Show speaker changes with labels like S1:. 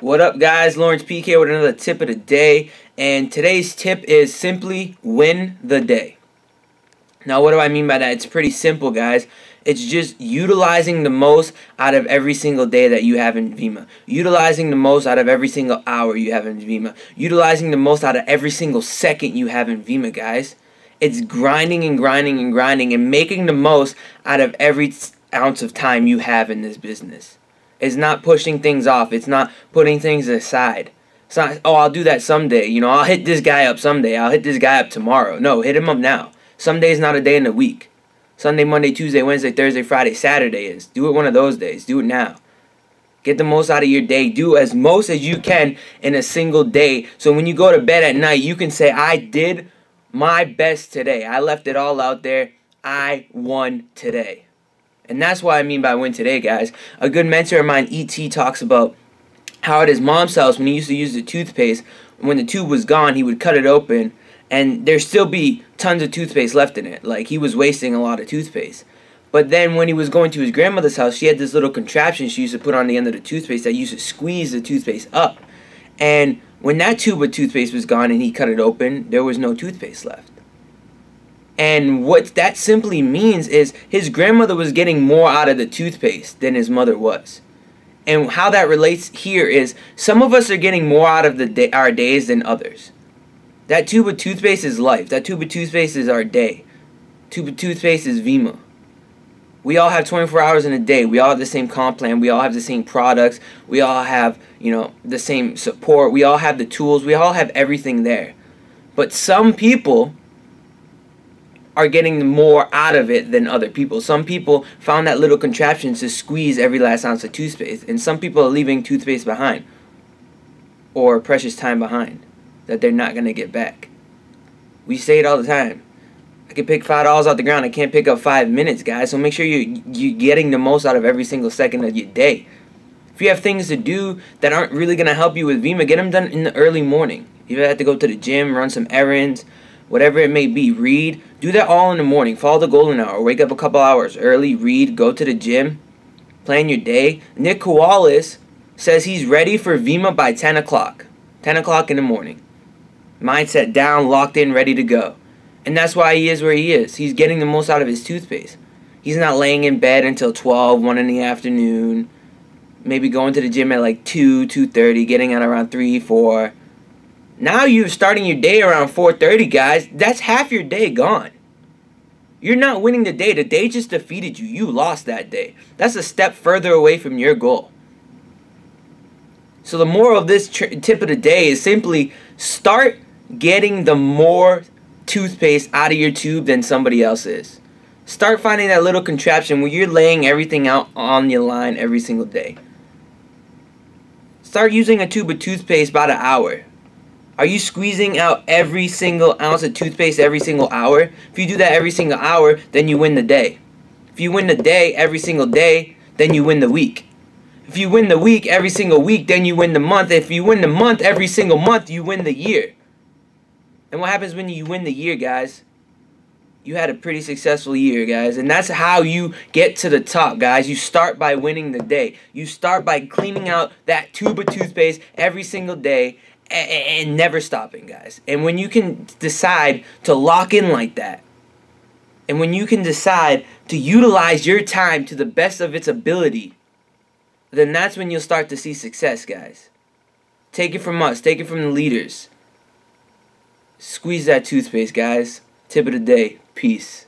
S1: What up, guys? Lawrence PK with another tip of the day. And today's tip is simply win the day. Now, what do I mean by that? It's pretty simple, guys. It's just utilizing the most out of every single day that you have in Vemma. Utilizing the most out of every single hour you have in Vemma. Utilizing the most out of every single second you have in Vemma, guys. It's grinding and grinding and grinding and making the most out of every ounce of time you have in this business. It's not pushing things off. It's not putting things aside. It's not, oh, I'll do that someday. You know, I'll hit this guy up someday. I'll hit this guy up tomorrow. No, hit him up now. Someday is not a day in the week. Sunday, Monday, Tuesday, Wednesday, Thursday, Friday, Saturday is. Do it one of those days. Do it now. Get the most out of your day. Do as most as you can in a single day. So when you go to bed at night, you can say, I did my best today. I left it all out there. I won today. And that's what I mean by win today, guys. A good mentor of mine, E.T., talks about how at his mom's house, when he used to use the toothpaste, when the tube was gone, he would cut it open, and there still be tons of toothpaste left in it. Like, he was wasting a lot of toothpaste. But then when he was going to his grandmother's house, she had this little contraption she used to put on the end of the toothpaste that used to squeeze the toothpaste up. And when that tube of toothpaste was gone and he cut it open, there was no toothpaste left. And what that simply means is his grandmother was getting more out of the toothpaste than his mother was. And how that relates here is some of us are getting more out of the day, our days than others. That tube of toothpaste is life. That tube of toothpaste is our day. Tube of toothpaste is Vemma. We all have 24 hours in a day. We all have the same comp plan. We all have the same products. We all have, you know, the same support. We all have the tools. We all have everything there. But some people are getting more out of it than other people. Some people found that little contraption to squeeze every last ounce of toothpaste, and some people are leaving toothpaste behind or precious time behind that they're not going to get back. We say it all the time. I can pick five dollars out the ground. I can't pick up five minutes, guys. So make sure you you're getting the most out of every single second of your day. If you have things to do that aren't really gonna help you with Vemma, get them done in the early morning. You have to go to the gym, run some errands, whatever it may be, read. Do that all in the morning. Follow the golden hour. Wake up a couple hours early, read, go to the gym, plan your day. Nick Koualis says he's ready for Vemma by 10 o'clock. 10 o'clock in the morning. Mindset down, locked in, ready to go. And that's why he is where he is. He's getting the most out of his toothpaste. He's not laying in bed until 12, 1 in the afternoon. Maybe going to the gym at like 2, 2.30, getting out around 3, 4 now you're starting your day around 4:30, guys. That's half your day gone. You're not winning the day. The day just defeated you. You lost that day. That's a step further away from your goal. So the moral of this tip of the day is simply start getting the more toothpaste out of your tube than somebody else is. Start finding that little contraption where you're laying everything out on your line every single day. Start using a tube of toothpaste about an hour. Are you squeezing out every single ounce of toothpaste every single hour? If you do that every single hour, then you win the day. If you win the day every single day, then you win the week. If you win the week every single week, then you win the month. If you win the month every single month, you win the year. And what happens when you win the year, guys? You had a pretty successful year, guys. And that's how you get to the top, guys. You start by winning the day. You start by cleaning out that tube of toothpaste every single day and, never stopping, guys. And when you can decide to lock in like that, and when you can decide to utilize your time to the best of its ability, then that's when you'll start to see success, guys. Take it from us, take it from the leaders. Squeeze that toothpaste, guys. Tip of the day. Peace.